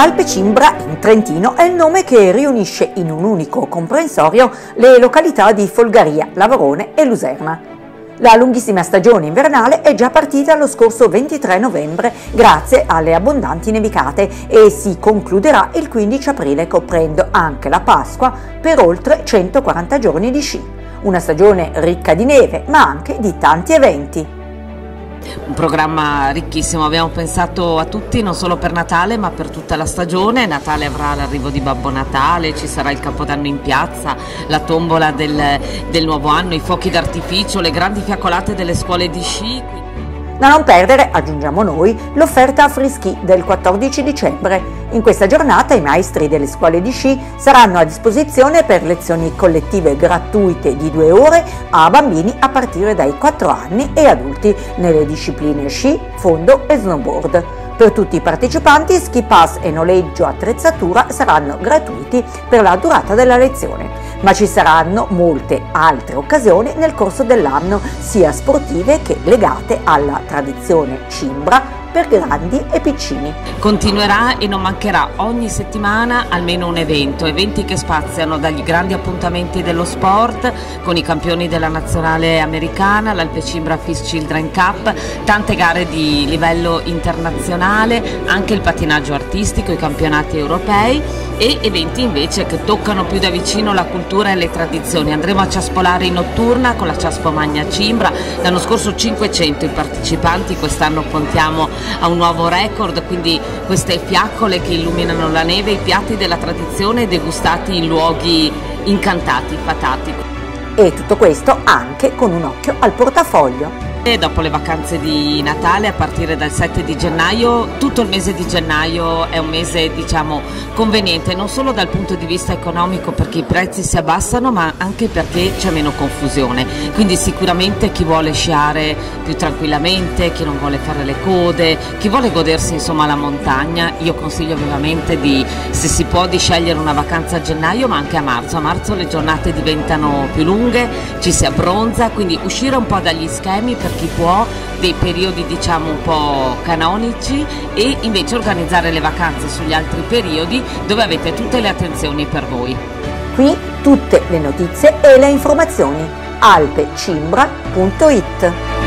Alpe Cimbra in Trentino è il nome che riunisce in un unico comprensorio le località di Folgaria, Lavorone e Luserna. La lunghissima stagione invernale è già partita lo scorso 23 novembre grazie alle abbondanti nevicate e si concluderà il 15 aprile coprendo anche la Pasqua per oltre 140 giorni di sci. Una stagione ricca di neve ma anche di tanti eventi un programma ricchissimo, abbiamo pensato a tutti non solo per Natale ma per tutta la stagione, Natale avrà l'arrivo di Babbo Natale, ci sarà il Capodanno in piazza, la tombola del, del nuovo anno, i fuochi d'artificio, le grandi fiaccolate delle scuole di sci. Da non perdere, aggiungiamo noi, l'offerta a frischi del 14 dicembre. In questa giornata i maestri delle scuole di sci saranno a disposizione per lezioni collettive gratuite di due ore a bambini a partire dai 4 anni e adulti nelle discipline sci, fondo e snowboard. Per tutti i partecipanti ski pass e noleggio attrezzatura saranno gratuiti per la durata della lezione ma ci saranno molte altre occasioni nel corso dell'anno, sia sportive che legate alla tradizione cimbra per grandi e piccini. Continuerà e non mancherà ogni settimana almeno un evento, eventi che spaziano dagli grandi appuntamenti dello sport con i campioni della nazionale americana, l'Alpe Cimbra Fish Children Cup, tante gare di livello internazionale, anche il pattinaggio artistico, i campionati europei e eventi invece che toccano più da vicino la cultura e le tradizioni. Andremo a ciaspolare in notturna con la Ciaspo Magna Cimbra, l'anno scorso 500 i partecipanti, quest'anno contiamo a un nuovo record, quindi queste fiaccole che illuminano la neve, i piatti della tradizione degustati in luoghi incantati, fatati. E tutto questo anche con un occhio al portafoglio. Dopo le vacanze di Natale, a partire dal 7 di gennaio, tutto il mese di gennaio è un mese diciamo conveniente non solo dal punto di vista economico perché i prezzi si abbassano ma anche perché c'è meno confusione. Quindi sicuramente chi vuole sciare più tranquillamente, chi non vuole fare le code, chi vuole godersi insomma la montagna, io consiglio vivamente di, se si può, di scegliere una vacanza a gennaio ma anche a marzo. A marzo le giornate diventano più lunghe, ci si abbronza, quindi uscire un po' dagli schemi per chi può dei periodi diciamo un po' canonici e invece organizzare le vacanze sugli altri periodi dove avete tutte le attenzioni per voi. Qui tutte le notizie e le informazioni alpecimbra.it